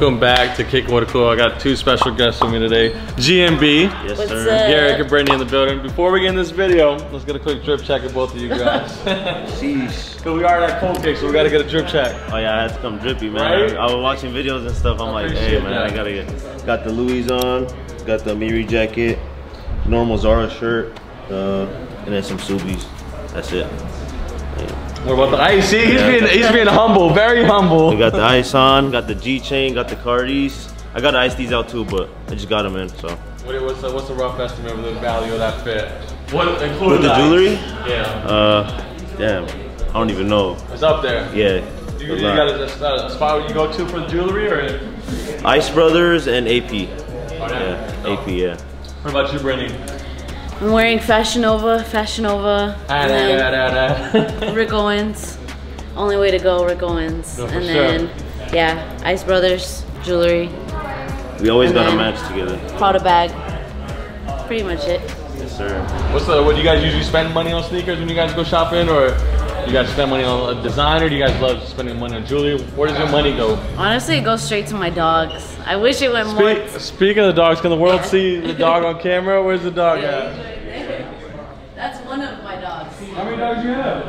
Welcome back to Kicking with Cool. I got two special guests with me today. GNB, Yes, What's sir. up? Garik and Britney in the building. Before we get in this video, let's get a quick drip check of both of you guys. Sheesh. Cause we are at Cool Kick, so we gotta get a drip check. Oh yeah, I had to come drippy, man. Right? I was watching videos and stuff. I'm like, hey man, that. I gotta get. Got the Louis on, got the Amiri jacket, normal Zara shirt, uh, and then some Subies. That's it. What about the ice? See, he's Yeah. being he's being humble, very humble. We got the ice on, got the G chain, got the Cardis. I gotta ice these out too, but I just got them in. So What, what's the what's the rough estimate of the value of that fit? What including with the ice? jewelry, Yeah, uh, damn, I don't even know. it's up there. Yeah, You, you got a, a spot where you go to for the jewelry, or Ice Brothers and AP. Oh, Yeah, AP. Yeah. what about you, Britney? I'm wearing Fashion Nova, Fashion Nova, Ah, and da, then da, da. Rick Owens. Only way to go, Rick Owens. No, for and sure. then, yeah, Ice Brothers jewelry, We always And got to then- match together. Prada bag. Pretty much it. Yes, sir. What's the what do you guys usually spend money on sneakers when you guys go shopping, or you guys spend money on a designer? Do you guys love spending money on jewelry? Where does your money go? Honestly, it goes straight to my dogs. I wish it went more. Speaking of the dogs, can the world see the dog on camera? Where's the dog at? That's one of my dogs. How many dogs you have?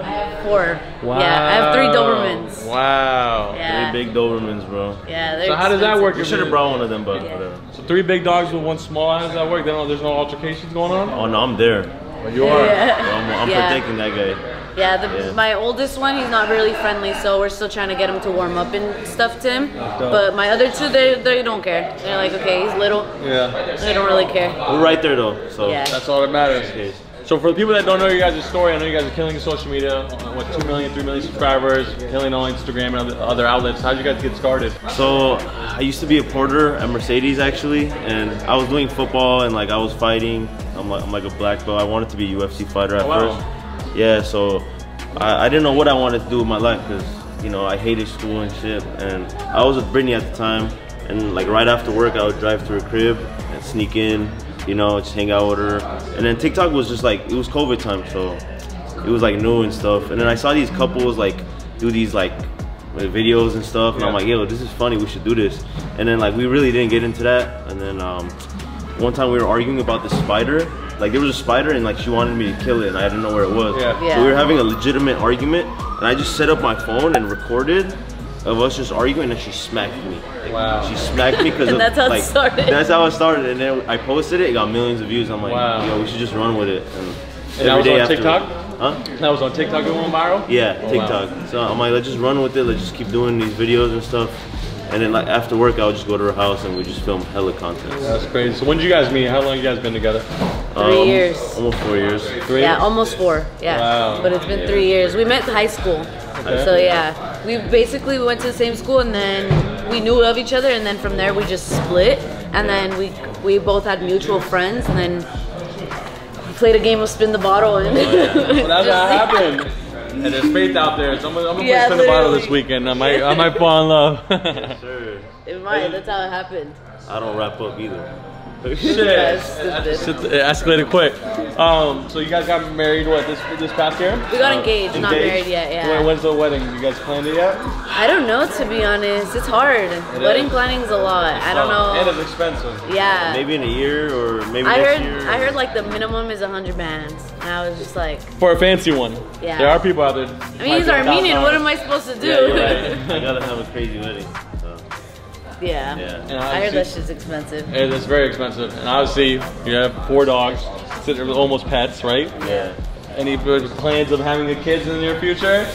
I have four. Yeah, I have three Dobermans. Wow. Yeah. Three big Dobermans, bro. Yeah, So how does that work? You should have brought one of them, but whatever. So three big dogs with one small. How does that work? They don't, there's no altercations going on. Oh no, I'm there. But you are. Yeah. I'm, I'm Yeah. protecting that guy. Yeah, the, Yeah. my oldest one, he's not really friendly, so we're still trying to get him to warm up and stuff to him. But my other two, they, they don't care. They're like, okay, he's little. Yeah. They don't really care. We're right there though. So Yeah. That's all that matters. So for the people that don't know you guys' story, I know you guys are killing social media. uh, What, 2 million, 3 million subscribers, killing on Instagram and other, other outlets. How'd you guys get started? So I used to be a porter at Mercedes actually, and I was doing football and like I was fighting. I'm like I'm like a black belt. I wanted to be a UFC fighter at Oh, wow. first. Yeah, so I, I didn't know what I wanted to do with my life because you know I hated school and shit. And I was with Britney at the time, and like right after work I would drive to her crib and sneak in, you know, just hang out with her. And then TikTok was just like it was COVID time, so it was like new and stuff. And then I saw these couples like do these like like, videos and stuff, and I'm like, yo, this is funny. We should do this. And then like we really didn't get into that. And then um, one time we were arguing about the spider. Like there was a spider, and like she wanted me to kill it, and I didn't know where it was. Yeah. Yeah. So we were having a legitimate argument, and I just set up my phone and recorded of us just arguing, and she smacked me. Wow. She smacked me because And that's how it started. That's how it started, and then I posted it. It got millions of views. I'm like, Wow. yo, we should just run with it. And, And that was on TikTok? Huh? That was on TikTok. It went viral. Yeah, Oh, wow. TikTok. So I'm like, let's just run with it. Let's just keep doing these videos and stuff. And then like after work, I would just go to her house and we just film hella content. That's crazy. So when did you guys meet? How long you guys been together? Three Um, years. Almost four years. Three. Yeah, almost four. Yeah. Wow. But it's been three years. We met in high school. Okay. So yeah, we basically went to the same school and then we knew of each other and then from there we just split and then we we both had mutual friends and then we played a game of spin the bottle and Well, that's just- how it happened. And there's faith out there. So I'm gonna, I'm gonna Yeah, play spin the bottle this weekend. I might, I might fall in love. Sure. It might, that's how it happened. I don't wrap up either. Shit. That's stupid. Shit, It escalated quick. Um, so you guys got married what this this past year? We got engaged, not Engaged? married yet, When, yeah. when's the wedding? You guys planned it yet? I don't know to be honest. It's hard. Wedding is. planning's a lot. I don't Oh, And know. it's expensive. Yeah. Maybe in a year or maybe I next heard year. I heard like the minimum is 100 bands. And I was just like, For a fancy one. Yeah. There are people out there. I mean, he's Armenian. What am I supposed to do? Yeah, you're right. I gotta have a crazy wedding. Yeah. yeah. And I heard that obviously- shit's expensive. It is very expensive. And obviously, you have four dogs, so they're almost pets, right? Yeah. Any plans of having the kids in the near future?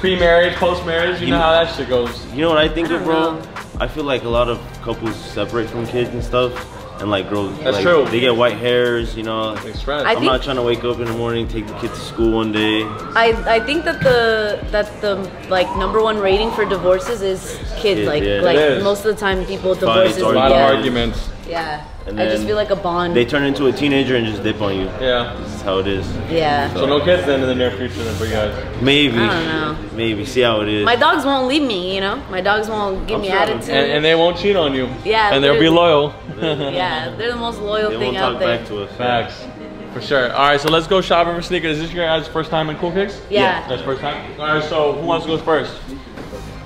Pre-marriage, post-marriage, you know how that shit goes. You know what I think I of, don't bro? know. I feel like a lot of couples separate from kids and stuff, and like grow. That's like, true. They get white hairs, you know. I I'm not trying to wake up in the morning, take the kid to school one day. I, I think that the that the like number one rating for divorces is kids. Kids, like yeah. like most of the time people divorces. a lot of arguments. Yeah. And I just feel like a bond. They turn into a teenager and just dip on you. Yeah. This is how it is. yeah. So no kids then in the near future then for you guys. Maybe. I don't know. Maybe. See how it is. My dogs won't leave me. You know, my dogs won't give I'm me sure. attitude. And, and they won't cheat on you. Yeah, And they'll be loyal. yeah, they're the most loyal they thing won't out talk there. back to us. Facts. For sure. All right, so let's go shopping for sneakers. Is this your guys' first time in Cool Kicks? Yeah. That's first time. All right, so who wants to go first?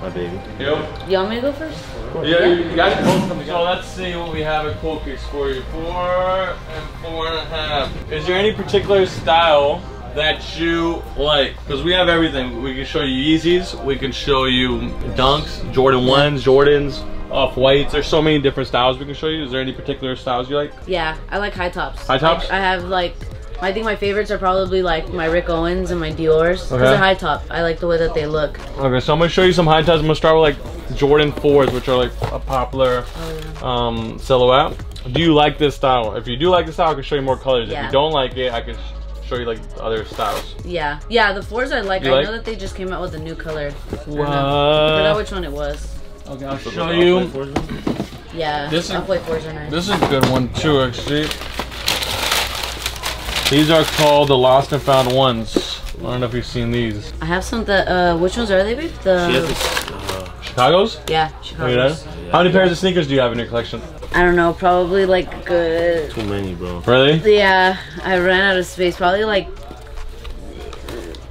My baby. You. You want me to go first? course. Yeah, you guys both come together. So let's see what we have at Cool Kicks for you. Four and four and a half. Is there any particular style that you like? Because we have everything. We can show you Yeezys, we can show you Dunks, Jordan 1s, Jordans, Off Whites. There's so many different styles we can show you. Is there any particular styles you like? Yeah, I like high tops. High tops? Like, I have like, I think my favorites are probably like my Rick Owens and my Dior's. Because Okay. they're high top. I like the way that they look. Okay, so I'm gonna show you some high tops. I'm gonna start with like Jordan 4s, which are like a popular um, silhouette. Do you like this style? If you do like this style, I can show you more colors. Yeah. If you don't like it, I can show you like other styles. Yeah, yeah. The fours I like. You I like? know that they just came out with a new color. I. I forgot which one it was. Okay, I'll show you. Yeah, This is- off-white fours are nice. This is a good one too, actually. These are called the Lost and Found ones. I don't know if you've seen these. I have some that. Uh, which ones are they, babe? She The uh, Chicago's? yeah, Look at Chicago's. that. How many pairs of sneakers do you have in your collection? I don't know. Probably like good. too many, bro. Really? Yeah, I ran out of space. Probably like.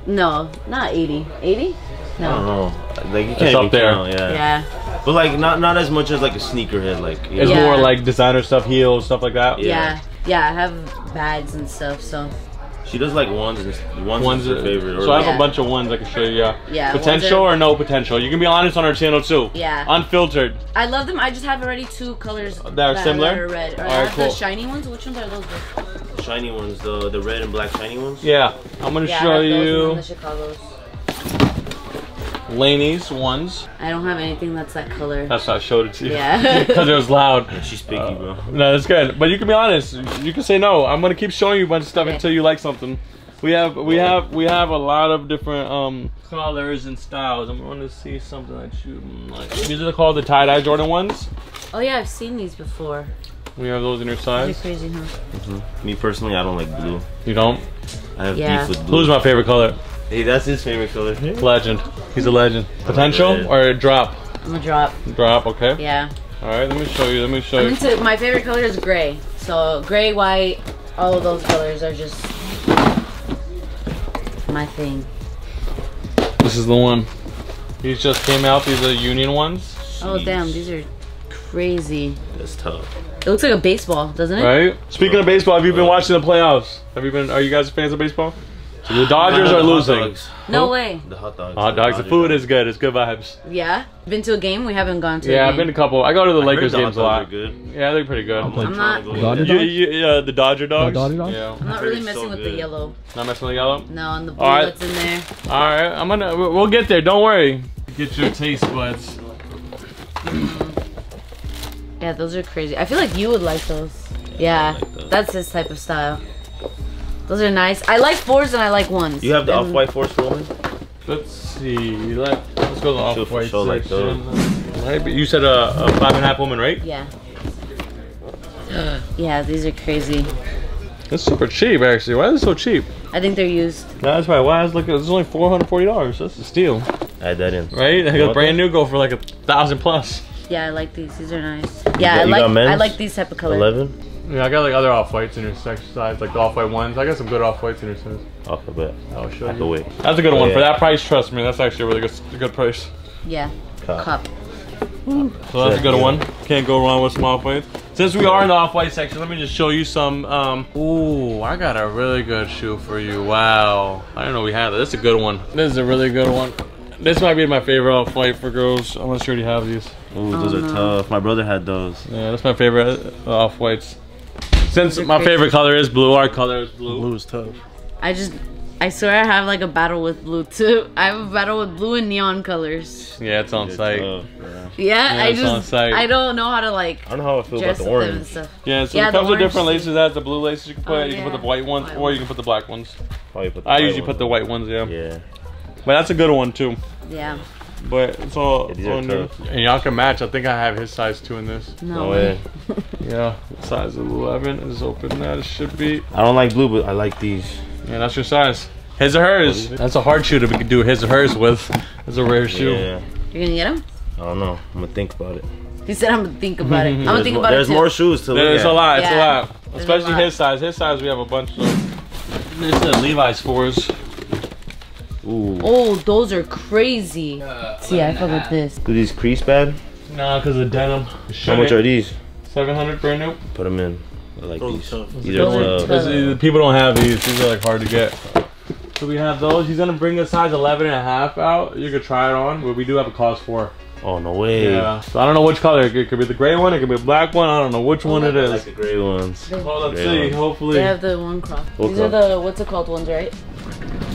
No, not 80. 80? No. I don't No. know. Like you can't It's up there. count, yeah. Yeah, But like not not as much as like a sneakerhead, like It's know. More like designer stuff, heels, stuff like that. Yeah. yeah, yeah. I have bags and stuff. So She does like ones and ones, Ones, is her favorite. or so I have Yeah. a bunch of ones I can show you. Yeah. Yeah, Potential or no potential? You can be honest on our channel too. Yeah. Unfiltered. I love them. I just have already two colors That are similar? Are red. Or Alright, cool. the shiny ones. Which ones are those? babe? shiny ones, the the red and black shiny ones. Yeah. I'm gonna Yeah, I show have those and then you the Chicago's. Laney's ones. I don't have anything that's that color. That's why I showed it to you. Yeah. Because it was loud. Yeah, she's picky, bro. No, that's good. But you can be honest. You can say no. I'm gonna keep showing you a bunch of stuff Okay. until you like something. We have we have we have a lot of different um colors and styles. I'm gonna see something that you like. These are called the tie dye Jordan ones. oh yeah, I've seen these before. We have those in your They're size. crazy, huh? Me personally, I don't like blue. You don't? I have Yeah. beef with blue. Blue's my favorite color. Hey, that's his favorite color. Legend. He's a legend. Potential Red. or drop? I'm gonna drop. Drop. Okay. Yeah. All right. Let me show you. Let me show I'm you. into my favorite color is gray. So gray, white, all of those colors are just my thing. This is the one. These just came out. These are Union ones. Oh Jeez. damn, these are crazy. That's tough. It looks like a baseball, doesn't it? Right. Speaking of baseball, have you been uh, watching the playoffs? Have you been? Are you guys fans of baseball? So the Dodgers are hot losing. dogs. No Who? way. The hot dogs. Hot dogs. The food is good. It's good vibes. Yeah. Been to a game? We haven't gone to. Yeah, I've been to a couple. I go to the I Lakers heard the games a lot. are good. Yeah, they're pretty good. I'm, I'm not- to Dodger there. You, you, yeah, the Dodger dogs. Dodger dogs? Yeah. I'm not really messing so with the yellow. Not messing with the yellow. No, and the blue All right. that's in there. All right, I'm gonna. We'll we'll get there. Don't worry. Get your taste buds. Mm. Yeah, those are crazy. I feel like you would like those. Yeah, like those. that's his type of style. Those are nice. I like fours and I like ones. You have the And- off-white fours, rolling? Let's see. Let, let's go to the off-white show like section. Right, but you said a, a five and a half woman, right? Yeah. yeah, these are crazy. That's super cheap, actually. Why is it so cheap? I think they're used. No, that's right. Why is look? It's only four hundred forty dollars. That's a steal, Add that in. right? Like a want brand new go for like a thousand plus. Yeah, I like these. These are nice. got- Yeah, I like got? I like these type of colors. 11? Yeah, I got like other off whites in your section size, like the off white ones. I got some good off whites in your size. Off the bat. I'll show Out you. way. That's a good Oh, one yeah. for that price. Trust me, that's actually a really good, a good price. Yeah. Cup. Cup. So that's a good Yeah. one. Can't go wrong with some off whites. Since we are in the off white section, let me just show you some. Um, ooh, I got a really good shoe for you. Wow, I don't know we had that. This is a good one. This is a really good one. This might be my favorite off white for girls. Unless you have these. Ooh, those Oh, are no. tough. My brother had those. Yeah, that's my favorite uh, off whites. Since my crazy. favorite color is blue, our color is blue. Blue is tough. I just I swear I have like a battle with blue too. I have a battle with blue and neon colors. Yeah, it's on They're site. tough, yeah. Yeah, Yeah, I it's on just site. I don't know how to like I don't know how I feel about the with and orange. stuff. Yeah, so Yeah, it comes with different too. laces. It has the blue laces you can oh, put. Oh, you can put the white ones, White or you can put the black ones. Put the I usually ones put the white ones, yeah. Yeah. But that's a good one too. Yeah. But it's all, Yeah, these all new. And y'all can match. I think I have his size too in this. No, No way. way. Yeah, size 11 is open. That it should be. I don't like blue, but I like these. Yeah, that's your size. His or hers. That's a hard shoe to be- do his or hers with. It's a rare shoe. Yeah. You're gonna get them? I don't know. I'm gonna think about it. He said I'm gonna think about it. I'm gonna think more, about it there's more shoes to look There's a lot. It's a lot. There's a Especially lot. his size. His size, we have a bunch of. This is the Levi's fours. Ooh. Oh, those are crazy. Uh, see, I fuck with this. Do these crease bad? Nah, because of denim. How much are these? 700 brand new. Put them in. I like Those these. tough. These Those are are tough. tough. People don't have these. These are like hard to get. So we have those. He's gonna bring a size 11 and a half out. You could try it on, but we do have a cost for. Oh no way. Yeah. So I don't know which color. It could be the gray one. It could be a black one. I don't know which one it is. I like the gray ones. Well, let's Gray see. ones. Hopefully. They have the one crop. These are the what's it called ones, right?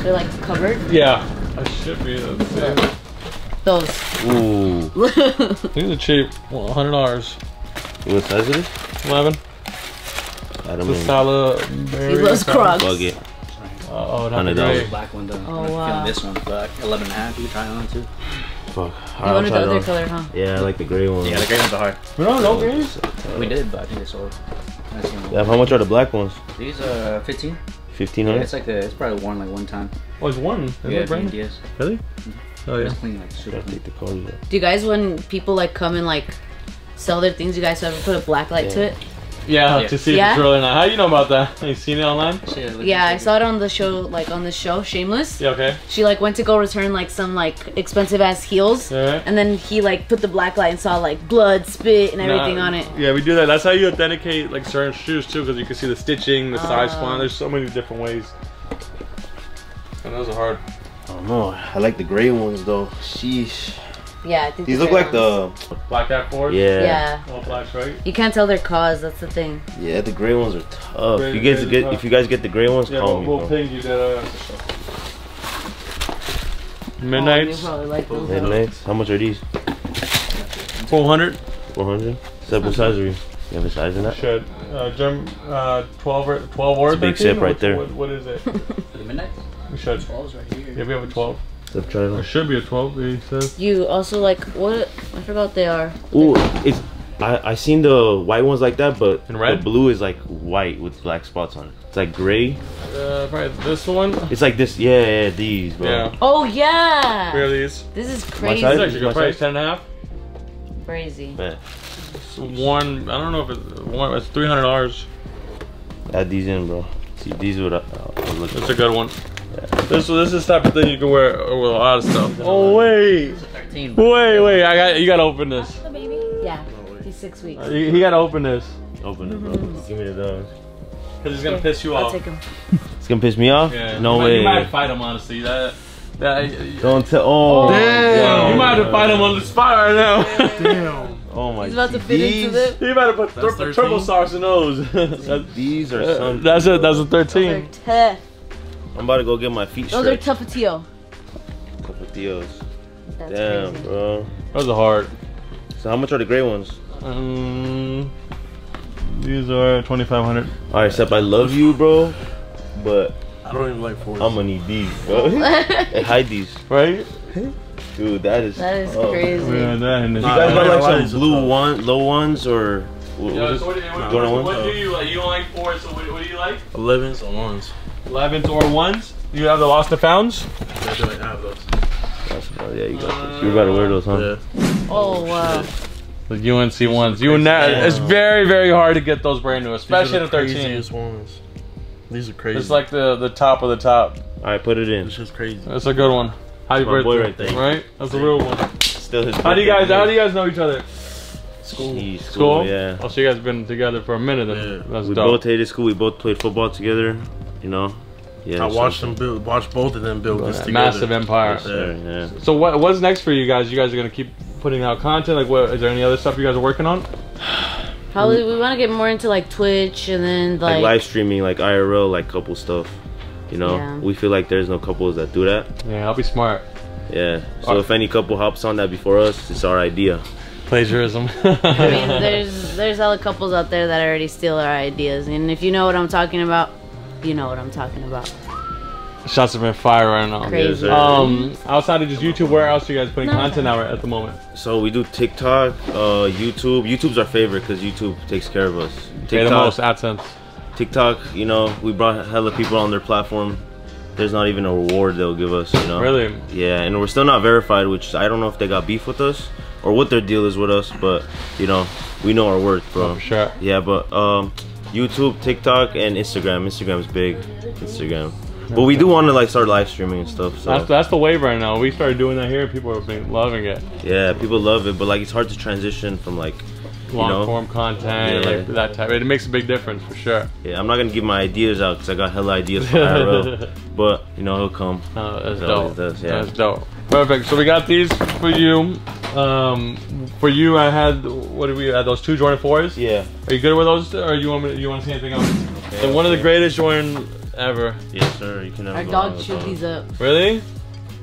They're like covered. Yeah. I should be. Let's. Those. Ooh. These are cheap. Well, hundred dollars. What size is it? Eleven. I don't The know. salad. He loves Crocs. Bug it. Oh, not the Hundred dollars. Black one though. Oh, wow. this one, but 11 and a half. You can try it on too. Fuck. You wanted the other color, huh? Yeah, I like the gray ones. Yeah, the gray ones are hard. No, no grays. We did, but I think they sold. That's the only Yeah, how much are the black ones? These are 15. Fifteen Yeah, it's like the, it's probably worn like one time. Oh, it's worn. Is Yeah, it brand new? yes. Really? Mm-hmm. Oh yeah. It's clean, like super clean. take the colors. Do you guys, when people like come and like sell their things, you guys ever put a black light to it? Yeah, Yeah. to see if Yeah? it's really nice. How you know about that? You seen it online? Shit, it looks Yeah, I saw it on the show, like on the show, Shameless. Yeah. Okay. She like went to go return like some like expensive ass heels, Alright. and then he like put the black light and saw like blood, spit, and everything Nah, on it. Yeah, we do that. That's how you authenticate like certain shoes too, because you can see the stitching, the size Ah. font. There's so many different ways. And those are hard. I don't know. I like the gray ones though. Sheesh. Yeah, I think These look like ones. the. Black Cat Ford. Yeah. Yeah, All blacks, right? you can't tell their cause. That's the thing. Yeah, the gray ones are tough. Gray- If you guys get, tough. if you guys get the gray ones, Yeah, call we'll, me. we'll bro. ping you that. Uh, Oh, you Midnights, probably like those. Midnights. How much are these? 400. Four hundred. Seb, what size are you? You have a size in that? Should. Uh, Germ, uh, 12 or 12 or It's a big 13? sip right there. What, what is it? For the midnight? We should. 12's right here. Yeah, we have a 12. Seb, try it should be a 12, he says. You also like what? I forgot they are. Ooh, it's. I I seen the white ones like that, but In red? the blue is like white with black spots on it. It's like gray. Uh, probably this one. It's like this. Yeah, yeah, these, bro. Yeah. Oh yeah. Three of these. This is crazy. size? It's actually a My good price, 10 and a half. Crazy. Bet. It's one, I don't know if it's one, it's $300. Add these in, bro. See, these would. I was looking. It's a good one. This this is the type of thing you can wear with a lot of stuff. Oh wait, wait, wait! I got you. Got to open this. The baby? Yeah. He's six weeks. He, he got to open this Open it, bro. Give me the dogs. because it's gonna piss you off. I'll off. take him. It's gonna piss me off. Yeah. No you way. Might, you might fight him honestly. That that. Don't tell. Oh. Damn. wow. You might have to fight him on the spot right now. Damn. Oh my. He's about to fit these, into them. he might have put That's tur- 13? turbo sauce in those. These are uh, some. that's it. That's a Those are 13. Tough. I'm about to go get my feet Those are stretched. Tapatio. Couple deals. That's Damn, crazy. bro. Those are hard. So how much are the gray ones? Um, these are 2,500. All right, Seb, I love you, bro, but I don't even like fours. I'm gonna need these, bro. hey, hide these, Right? dude. That is. That is oh. crazy. Yeah, that You guys Nah, got yeah, like some blue tough? one, low ones, or what, Yeah, what is what, do you- what, what, what do you like? You don't like fours, so what, what do you like? 11s or ones. 11s or ones? You have the lost and founds? I do have those. Oh, yeah, you got those. You gotta wear those, huh? Yeah. Oh wow. The UNC ones. You and that, it's very, very hard to get those brand new, especially the 13. craziest ones. These are crazy. It's like the, the top of the top. All right, put it in. It's just crazy. That's a good one. Happy My boy birthday. right there. Right? That's a real one. Still his. How do you guys, how do you guys know each other? School. Jeez, School? school, yeah. Oh, so you guys been together for a minute then. Yeah. That's We dope. both hated school. We both played football together. You know. Yeah. I so- watched them build, watched both of them build this together. Massive empire. Yes, sir, yeah. So what what's next for you guys? You guys are gonna keep putting out content? Like what is there any other stuff you guys are working on? Probably we want to get more into like Twitch and then Like, like, live streaming, like IRL, like couple stuff. You know, Yeah. we feel like there's no couples that do that. Yeah, I'll be smart. Yeah. So if any couple hops on that before us, it's our idea. Plagiarism. I mean, there's there's other couples out there that already steal our ideas, and if you know what I'm talking about, you know what I'm talking about. Shots have been fire right now. Crazy. Um, outside of just YouTube, where else are you guys putting content out at the moment? So we do TikTok, uh, YouTube. YouTube's our favorite because YouTube takes care of us. Pay the most AdSense. TikTok, you know, we brought hella people on their platform. There's not even a reward they'll give us, you know. Really? Yeah, and we're still not verified, which I don't know if they got beef with us or what their deal is with us, but you know, we know our worth, bro. Oh, for sure. Yeah, but um, YouTube, TikTok, and Instagram. Instagram's big. Instagram. But we do want to like start live streaming and stuff. So That's that's the wave right now. We started doing that here. People are loving it. yeah, people love it, but like it's hard to transition from like Long know? form content, Yeah. like that type. It makes a big difference for sure. yeah. I'm not gonna give my ideas out because I got hella ideas for IRL, but you know he'll come. Uh, that's dope. does, yeah. That's dope. Perfect. So we got these for you. Um, for you, I had what did we had those two Jordan fours. Yeah. Are you good with those, or you want me? You want to see anything else? So one of the greatest Jordan ever. Yes, sir. You can. never Our go wrong dog chewed these up. Really?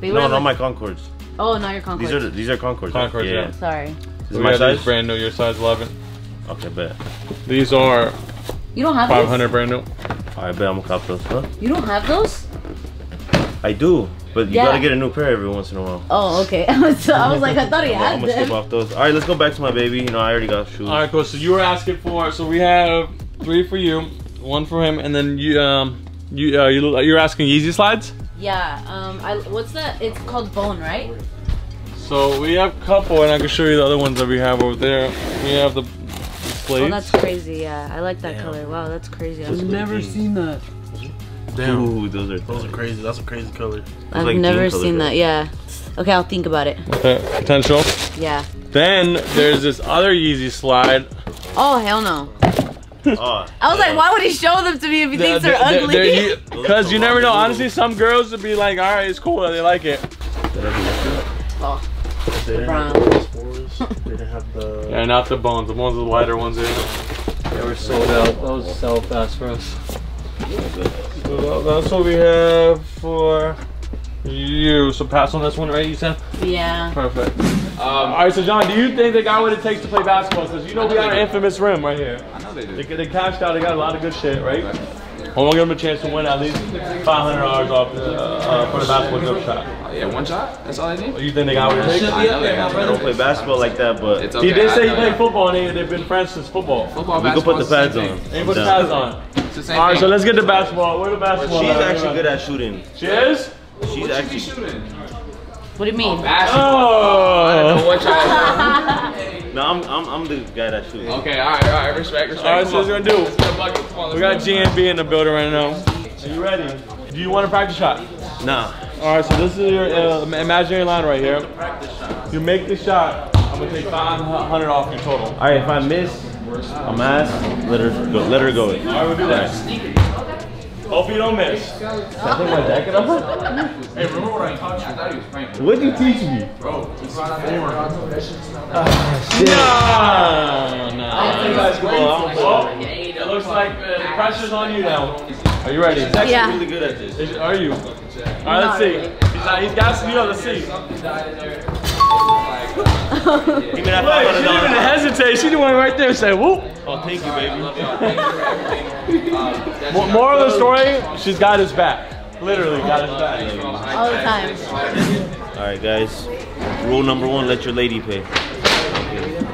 They No, not like- my Concords. Oh, not your Concord. These are the, these are Concords. right? Concords, yeah. Sorry. This is my size. brand new. Your size 11. Okay, bet. These are You don't have 500 brand new. All right, bet I'm gonna cop those. Huh? those? You don't have those? I do, but you Yeah. gotta get a new pair every once in a while. Oh, okay. so I was like, I thought he had I'm gonna skip off those. All right, let's go back to my baby. You know, I already got shoes. All right, cool. So you were asking for. So we have three for you, one for him, and then you um you uh, you you're asking Yeezy slides. Yeah. Um. I. What's that? It's called Bone, right? So we have a couple, and I can show you the other ones that we have over there. We have the displays. Oh, that's crazy. Yeah, I like that Damn. color. Wow, that's crazy. I've never seen that. Damn. Ooh, those are Those are crazy. That's a crazy color. I've like never jean color, seen that. Yeah. Okay, I'll think about it. Okay, potential. Yeah. Then there's this other Yeezy slide. Oh hell no. Oh, I was like, why would he show them to me if he thinks they're, They're- ugly? they're- Because you never know. Honestly, some girls would be like, all right, it's cool. They like it. oh, They didn't brown. have the spores. They didn't have the. Yeah, not the bones. The ones with the lighter ones. Yeah. They were sold out. Those sell fast for us. So that's what we have for you. So pass on this one, right? You said. yeah. Perfect. Um, all right, so John, do you think they got what it takes to play basketball? Because you know we got an infamous rim right here. I know they do. They, they cashed out. They got a lot of good shit, right? I want to give them a chance to win at least $500 off the, uh, for the basketball jump shot. Oh, yeah, one shot. That's all they need. You think they got what it takes? I know they got I don't play basketball like that, but It's He did say he played football and they, they've been friends since football. Football, we can put the basketball, pads on. the same They put the I'm pads on. Thing. It's the same All right, thing. so let's get to basketball. Where the basketball? She's at? actually good at shooting. She is? She's What actually. you be shooting? What do you mean? Basketball. I don't know Oh. what y'all. No, I'm, I'm, I'm the guy that shoots. Okay, all right, all right. Respect, respect. All right, so on. that's what we're gonna do. Let's get a bucket. On, let's We got go. GNB in the building right now. Are you ready? Do you want a practice shot? Nah. All right, so this is your uh, imaginary line right here. You make the shot. I'm gonna take 500 off your total. All right, if I miss, I'm asked. Let her go. Let her go. All right, we'll do that. Hope you don't miss. Can I take my jacket off? Hey, remember what I taught you? I thought he was pranking. What did you teach me? Bro, he's on four. No, no. Basketball. I'm Oh, it looks like uh, the pressure's on you now. Are you ready? actually Yeah. really good at this. Is- Are you? All right, let's see. He's, not, he's got you know, let's see. Give me that Wait, she didn't even hesitate. She did one right there and say, whoop. Oh, thank you, baby. Mo- Moral of the story, she's got his back. Literally got his back. All the time. All right, guys. Rule number one: let your lady pay.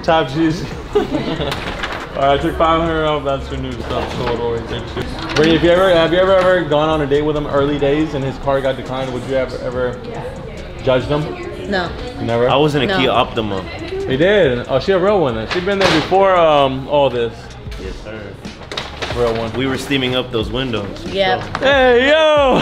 Top G's. Alright, I took 500 off. That's your new stuff sold always. Britney, if you ever have you ever ever gone on a date with him early days and his car got declined? Would you ever ever judge them? No. Never. I was in a No. Kia Optima. He did. Oh, she a real one then. She been there before um all this. Yes, sir. Real one. We were steaming up those windows. Yep. Hey yo!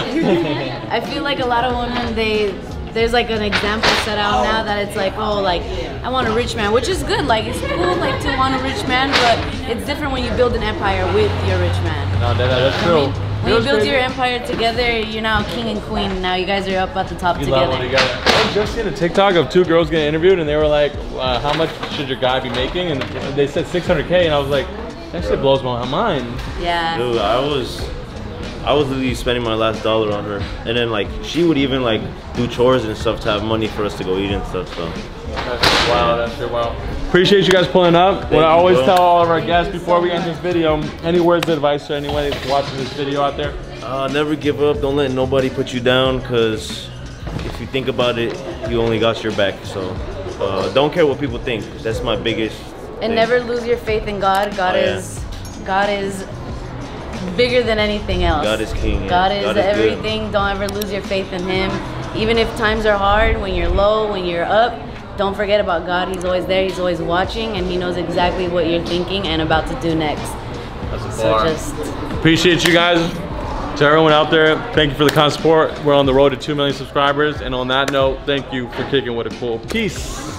I feel like a lot of women they there's like an example set out now that it's like oh like I want a rich man, which is good. Like it's cool like to want a rich man, but it's different when you build an empire with your rich man. no, that, that's I true. mean, when you build your empire together, you're now king and queen. Now you guys are up at the top You love together. what you got. I just seen a TikTok of two girls getting interviewed, and they were like, uh, "How much should your guy be making?" And they said 600k, and I was like, "That shit blows my mind." Yeah. Dude, I was, I was literally spending my last dollar on her, and then like she would even like do chores and stuff to have money for us to go eat and stuff. So That's wow, that's shit wow. Appreciate you guys pulling up. what you, I always bro. tell all of our guests before we end this video, any words of advice to anyone watching this video out there? uh, never give up. Don't let nobody put you down, cause if you think about it, you only got your back. So uh, don't care what people think. That's my biggest. And thing. never lose your faith in God. God Oh, yeah. is God is bigger than anything else. God is king, yeah. God is God is good. everything. Don't ever lose your faith in him. Even if times are hard, when you're low, when you're up, don't forget about God. He's always there. He's always watching and he knows exactly what you're thinking and about to do next. That's a So just Appreciate you guys. To everyone out there, thank you for the constant support. We're on the road to 2 million subscribers. And on that note, thank you for kicking with a cool. Peace.